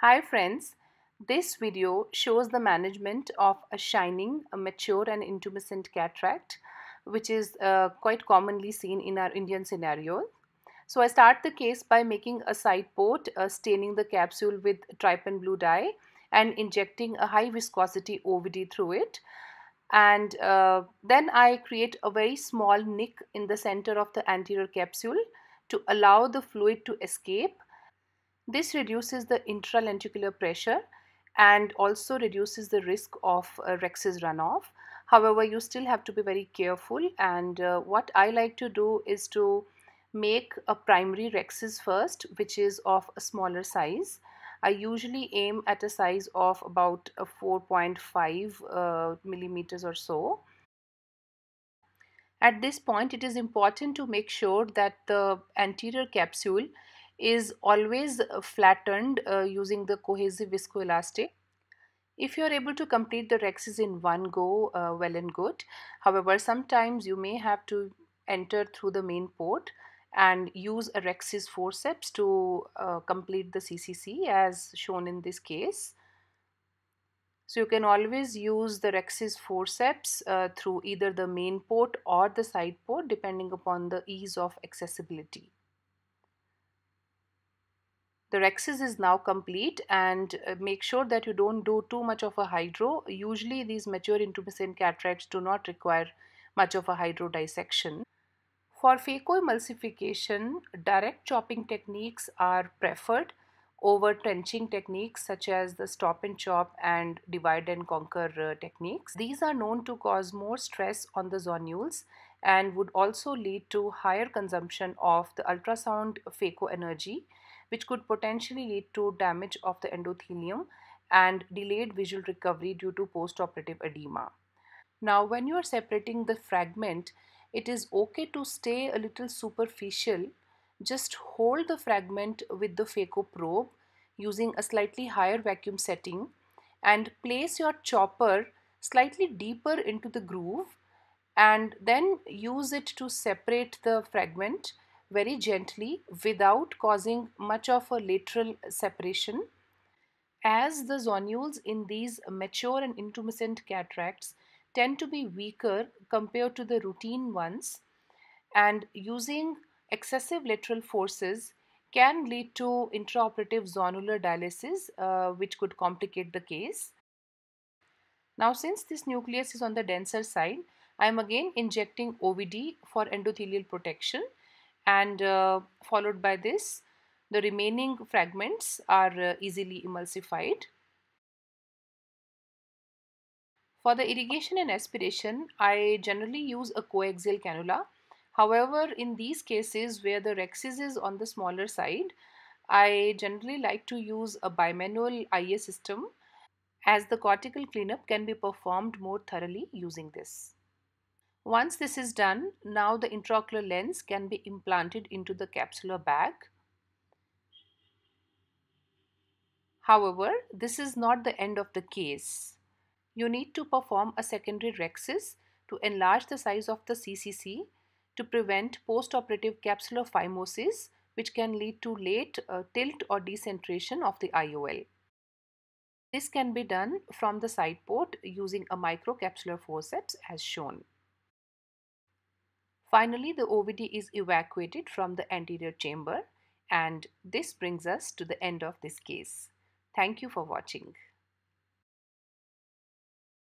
Hi friends, this video shows the management of a shining, a mature and intumescent cataract which is uh, quite commonly seen in our Indian scenario. So I start the case by making a side port, uh, staining the capsule with trypan blue dye and injecting a high viscosity OVD through it. And uh, then I create a very small nick in the center of the anterior capsule to allow the fluid to escape this reduces the intralenticular pressure and also reduces the risk of uh, rhexis runoff. However, you still have to be very careful and uh, what I like to do is to make a primary rhexis first which is of a smaller size. I usually aim at a size of about 4.5 uh, millimeters or so. At this point, it is important to make sure that the anterior capsule is always uh, flattened uh, using the cohesive viscoelastic. If you are able to complete the rhexis in one go, uh, well and good. However, sometimes you may have to enter through the main port and use a rhexis forceps to uh, complete the CCC as shown in this case. So you can always use the rhexis forceps uh, through either the main port or the side port depending upon the ease of accessibility. The rhexis is now complete and uh, make sure that you don't do too much of a hydro. Usually these mature intumescent cataracts do not require much of a hydro dissection. For phacoemulsification, direct chopping techniques are preferred over trenching techniques such as the stop and chop and divide and conquer uh, techniques. These are known to cause more stress on the zonules and would also lead to higher consumption of the ultrasound phaco energy which could potentially lead to damage of the endothelium and delayed visual recovery due to postoperative edema. Now, when you are separating the fragment, it is okay to stay a little superficial. Just hold the fragment with the phaco probe using a slightly higher vacuum setting and place your chopper slightly deeper into the groove and then use it to separate the fragment very gently without causing much of a lateral separation. As the zonules in these mature and intumescent cataracts tend to be weaker compared to the routine ones and using excessive lateral forces can lead to intraoperative zonular dialysis uh, which could complicate the case. Now since this nucleus is on the denser side, I am again injecting OVD for endothelial protection and uh, followed by this the remaining fragments are uh, easily emulsified. For the irrigation and aspiration, I generally use a coaxial cannula. However, in these cases where the rhexis is on the smaller side, I generally like to use a bimanual IA system as the cortical cleanup can be performed more thoroughly using this. Once this is done, now the intraocular lens can be implanted into the capsular bag. However, this is not the end of the case. You need to perform a secondary rhexis to enlarge the size of the CCC to prevent postoperative capsular phimosis which can lead to late uh, tilt or decentration of the IOL. This can be done from the side port using a microcapsular forceps as shown. Finally, the OVD is evacuated from the anterior chamber and this brings us to the end of this case. Thank you for watching.